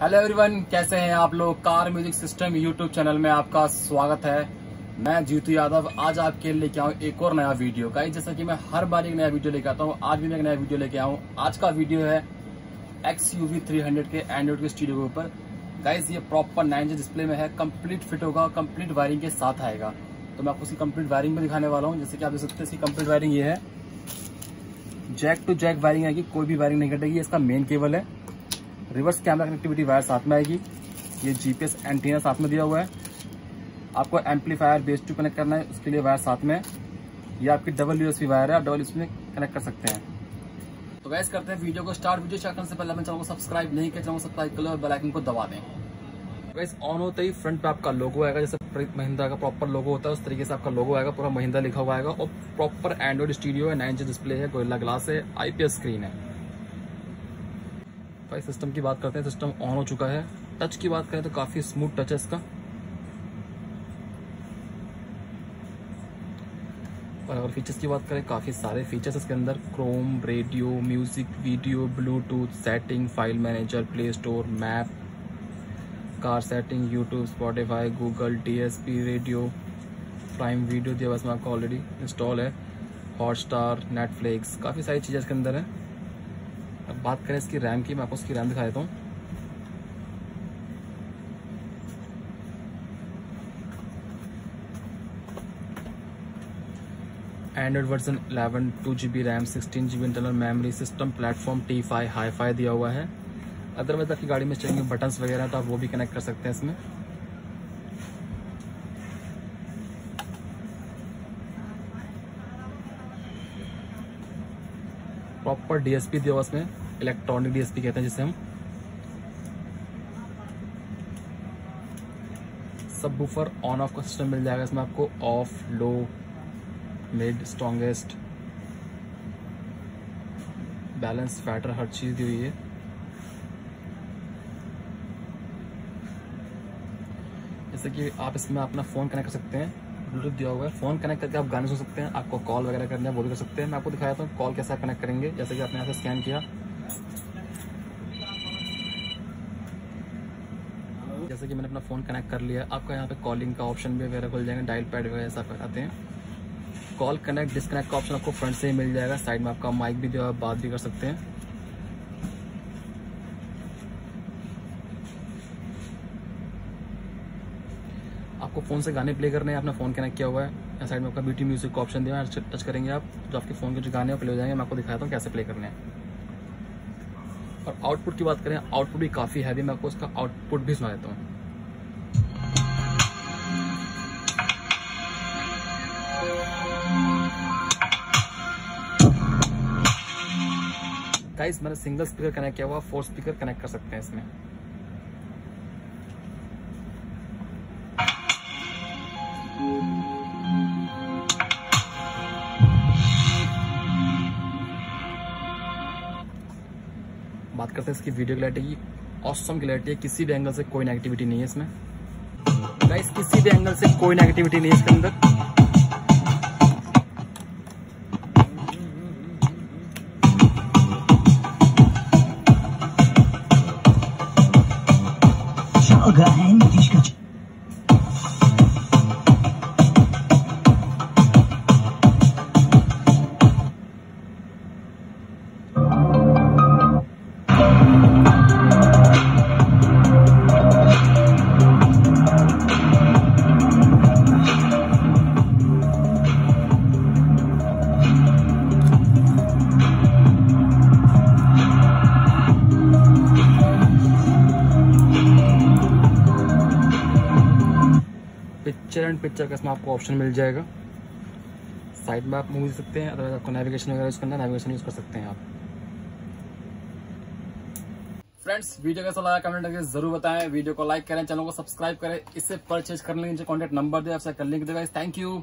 Hello everyone कैसे हैं आप लोग? Car music system YouTube channel में आपका स्वागत है। मैं जीतू यादव, आज आपके लिए लेके आऊँ एक और नया वीडियो का जैसा कि मैं हर बार एक नया वीडियो लेके आता हूँ, आज भी मैं एक नया वीडियो लेके आऊँ। आज का वीडियो है X U V three hundred के एंड्रॉइड के स्टूडियो के ऊपर। गाइज़ ये प्रॉपर नाइन जी डिस्प्ले में है कंप्लीट फिट होगा कंप्लीट वायरिंग के साथ आएगा। तो मैं आपको उसकी कंप्लीट वायरिंग में दिखाने वाला हूँ, जैसे कि आप देख सकते हैं, इसकी कंप्लीट वायरिंग ये है। जैक टू जैक वायरिंग आएगी, कोई भी वायरिंग नहीं कटेगी, इसका मेन केबल है। रिवर्स कैमरा कनेक्टिविटी वायर साथ में आएगी। ये जीपीएस एंटीना साथ में दिया हुआ है। आपको एम्पलीफायर बेस टू कनेक्ट करना है, उसके लिए वायर साथ में। ये आपकी डबल यूएसबी वायर है, आप डबल यूएसबी में कनेक्ट कर सकते हैं। तो वैसे करते हैं वीडियो को स्टार्ट वीडियो स्टार्ट करने से पहले को सब्सक्राइब नहीं किया, चैनल सब्सक्राइब कर लो और बेल आइकन को दबा दें। वैसे ऑन होते ही फ्रंट पे आपका लोगो आएगा, जैसे महिंद्रा का प्रॉपर लोगो होता है, उस तरीके से आपका लोगो आएगा, पूरा महिंद्रा लिखा हुआ आएगा और प्रॉपर एंड्रॉइड स्टूडियो है नाइन इंच डिस्प्ले है गोरिल्ला ग्लास है आईपीएस स्क्रीन है। भाई सिस्टम की बात करते हैं सिस्टम ऑन हो चुका है। टच की बात करें तो काफ़ी स्मूथ टच है इसका। और अगर फीचर्स की बात करें, काफ़ी सारे फीचर्स इसके अंदर। Chrome radio music video Bluetooth setting file manager Play Store map car setting YouTube Spotify Google DSP radio Prime Video दिया बस में आपका ऑलरेडी इंस्टॉल है। हॉटस्टार नेटफ्लिक्स काफ़ी सारी चीज़ें इसके अंदर है। अब बात करें इसकी रैम की, मैं आपको इसकी रैम दिखा देता हूँ। Android version 11 two G B RAM sixteen G B internal memory system platform T five hi fi दिया हुआ है। अदरवाइज़ आपकी गाड़ी में चाहिए बटन्स वगैरह तो आप वो भी कनेक्ट कर सकते हैं इसमें। प्रॉपर डीएसपी दिया इसमें इलेक्ट्रॉनिक डीएसपी कहते हैं जिसे हम। सब बुफर ऑन ऑफ़ का सिस्टम मिल जाएगा, इसमें आपको off low mid strongest balance fader हर चीज़ दी हुई है। जैसे कि आप इसमें अपना फ़ोन कनेक्ट कर सकते हैं। ब्लूटूथ दिया हुआ है। फ़ोन कनेक्ट करके आप गाने सुन सकते हैं, आपको कॉल वगैरह करना है वो भी कर सकते हैं। मैं आपको दिखाया था कॉल कैसे कनेक्ट करेंगे, जैसे कि आपने यहाँ से स्कैन किया। जैसे कि मैंने अपना फ़ोन कनेक्ट कर लिया, आपका यहाँ पे कॉलिंग का ऑप्शन भी वगैरह खुल जाएँगे डायल पैड वगैरह सब आते हैं। कॉल कनेक्ट डिस्कनेक्ट का ऑप्शन आपको फ्रंट से ही मिल जाएगा साइड में आपका माइक भी दिया हुआ बात भी कर सकते हैं। आपको फ़ोन से गाने प्ले करने हैं अपना फ़ोन कनेक्ट किया हुआ है। यहाँ साइड में आपका ब्यूटी म्यूज़िक का ऑप्शन दिया है टच करेंगे आप। जो आपके फ़ोन के जो गाने प्ले हो जाएँगे, मैं आपको दिखाता हूँ कैसे प्ले करने हैं। और आउटपुट की बात करें आउटपुट भी काफ़ी हैवी मैं आपको उसका आउटपुट भी सुना देता हूँ। गाइस मैंने सिंगल स्पीकर कनेक्ट किया हुआ फोर स्पीकर कनेक्ट कर सकते हैं इसमें। बात करते हैं इसकी वीडियो क्लैरिटी की। ऑसम क्लैरिटी है। किसी भी एंगल से कोई नेगेटिविटी नहीं है इसमें। गाइस किसी भी एंगल से कोई नेगेटिविटी नहीं है इसके अंदर। Joga disca. Picture and picture का इसमें आपको ऑप्शन मिल जाएगा। साइड में आप मूवी सकते हैं अदरवाइज़ आपको नेविगेशन वगैरह यूज़ करना है नेविगेशन यूज़ कर सकते हैं आप। फ्रेंड्स वीडियो कैसा लगा कमेंट करके ज़रूर बताएँ। वीडियो को लाइक करें, चैनल को सब्सक्राइब करें। इससे परचेज करने के नीचे कॉन्टेक्ट नंबर दे आपसे कर लिंक देगा थैंक यू